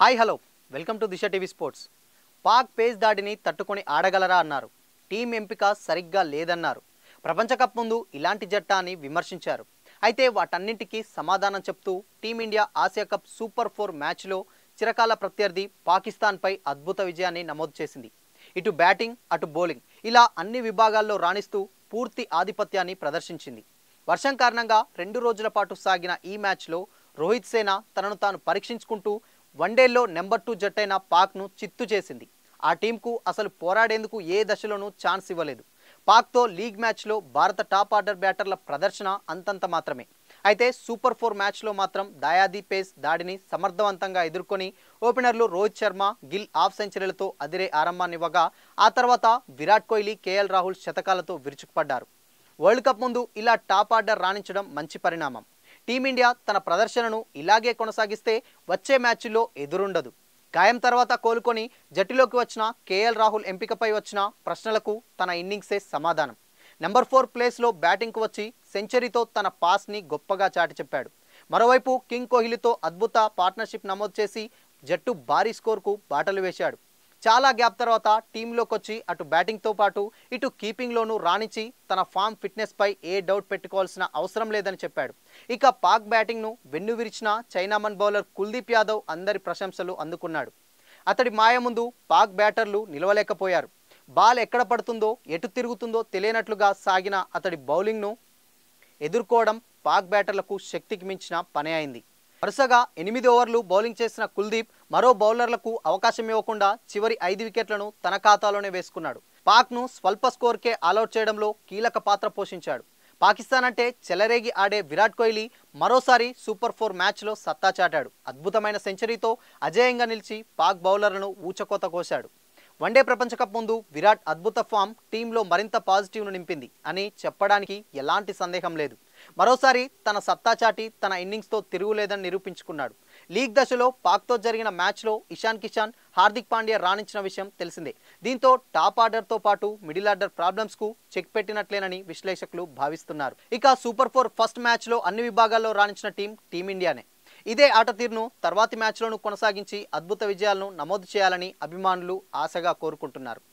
Hi hello. Welcome to Disha TV sports. Pak pace దాడిని తట్టుకొని ఆడగలరా అన్నారు. టీం ఎంపిక సరిగ్గా లేదన్నారు. ప్రపంచ కప్ ముందు ఇలాంటి జట్టా అని విమర్శించారు. అయితే వాటన్నింటికీ సమాధానం చెప్తూ team India Asia cup super four మ్యాచ్లో చిరకాల ప్రత్యర్థి పాకిస్తాన్పై అద్భుత విజయాన్ని నమోదు చేసింది. ఇటు బ్యాటింగ్ అటు బౌలింగ్ ఇలా అన్ని విభాగాల్లో రాణిస్తూ పూర్తి ఆధిపత్యాన్ని ప్రదర్శించింది. వర్షం కారణంగా రెండు రోజుల పాటు సాగిన ఈ మ్యాచ్లో రోహిత్ సేన తనను తాను పరీక్షించుకుంటూ వన్డేల్లో నెంబర్ టూ జట్టైన పాక్ను చిత్తు చేసింది. ఆ టీంకు అసలు పోరాడేందుకు ఏ దశలోనూ ఛాన్స్ ఇవ్వలేదు. పాక్తో లీగ్ మ్యాచ్లో భారత టాప్ ఆర్డర్ బ్యాటర్ల ప్రదర్శన అంతంత మాత్రమే. అయితే సూపర్ ఫోర్ మ్యాచ్లో మాత్రం దయాది పేస్ దాడిని సమర్థవంతంగా ఎదుర్కొని ఓపెనర్లు రోహిత్ శర్మ గిల్ హాఫ్ సెంచరీలతో అదిరే ఆరంభాన్నివ్వగా ఆ తర్వాత విరాట్ కోహ్లీ కేఎల్ రాహుల్ శతకాలతో విరుచుకుపడ్డారు. వరల్డ్ కప్ ముందు ఇలా టాప్ ఆర్డర్ రాణించడం మంచి పరిణామం. టీమిండియా తన ప్రదర్శనను ఇలాగే కొనసాగిస్తే వచ్చే మ్యాచ్ల్లో ఎదురుండదు. గాయం తర్వాత కోలుకొని జట్టులోకి వచ్చిన కేఎల్ రాహుల్ ఎంపికపై వచ్చిన ప్రశ్నలకు తన ఇన్నింగ్సే సమాధానం. నెంబర్ ఫోర్ ప్లేస్లో బ్యాటింగ్కు వచ్చి సెంచరీతో తన పాస్ని గొప్పగా చాటి చెప్పాడు. మరోవైపు కింగ్ కోహ్లీతో అద్భుత పార్ట్నర్షిప్ నమోదు చేసి జట్టు భారీ స్కోర్కు బాటలు వేశాడు. చాలా గ్యాప్ తర్వాత టీంలోకి వచ్చి అటు బ్యాటింగ్తో పాటు ఇటు కీపింగ్లోనూ రాణించి తన ఫామ్ ఫిట్నెస్పై ఏ డౌట్ పెట్టుకోవాల్సిన అవసరం లేదని చెప్పాడు. ఇక పాక్ బ్యాటింగ్ను వెన్ను విరిచిన చైనామన్ బౌలర్ కుల్దీప్ యాదవ్ అందరి ప్రశంసలు అందుకున్నాడు. అతడి మాయ ముందు పాక్ బ్యాటర్లు నిలవలేకపోయారు. బాల్ ఎక్కడ పడుతుందో ఎటు తిరుగుతుందో తెలియనట్లుగా సాగిన అతడి బౌలింగ్ను ఎదుర్కోవడం పాక్ బ్యాటర్లకు శక్తికి మించిన పని అయింది. వరుసగా ఎనిమిది ఓవర్లు బౌలింగ్ చేసిన కుల్దీప్ మరో బౌలర్లకు అవకాశం ఇవ్వకుండా చివరి ఐదు వికెట్లను తన ఖాతాలోనే వేసుకున్నాడు. పాక్ను స్వల్ప స్కోర్కే ఆలౌట్ చేయడంలో కీలక పాత్ర పోషించాడు. పాకిస్తాన్ అంటే చెలరేగి ఆడే విరాట్ కోహ్లీ మరోసారి సూపర్ ఫోర్ మ్యాచ్లో సత్తా చాటాడు. అద్భుతమైన సెంచరీతో అజేయంగా నిలిచి పాక్ బౌలర్లను ఊచకోత కోశాడు. వన్డే ప్రపంచ కప్ ముందు విరాట్ అద్భుత ఫామ్ టీంలో మరింత పాజిటివ్ను నింపింది అని చెప్పడానికి ఎలాంటి సందేహం లేదు. మరోసారి తన సత్తా చాటి తన ఇన్నింగ్స్తో తిరుగులేదని నిరూపించుకున్నాడు. లీగ్ దశలో పాక్తో జరిగిన మ్యాచ్లో ఇషాన్ కిషాన్ హార్దిక్ పాండ్యా రాణించిన విషయం తెలిసిందే. దీంతో టాప్ ఆర్డర్తో పాటు మిడిల్ ఆర్డర్ ప్రాబ్లమ్స్కు చెక్ పెట్టినట్లేనని విశ్లేషకులు భావిస్తున్నారు. ఇక సూపర్ ఫోర్ ఫస్ట్ మ్యాచ్లో అన్ని విభాగాల్లో రాణించిన టీం టీమిండియానే. ఇదే ఆట తీరును తర్వాతి మ్యాచ్లోనూ కొనసాగించి అద్భుత విజయాలను నమోదు చేయాలని అభిమానులు ఆశగా కోరుకుంటున్నారు.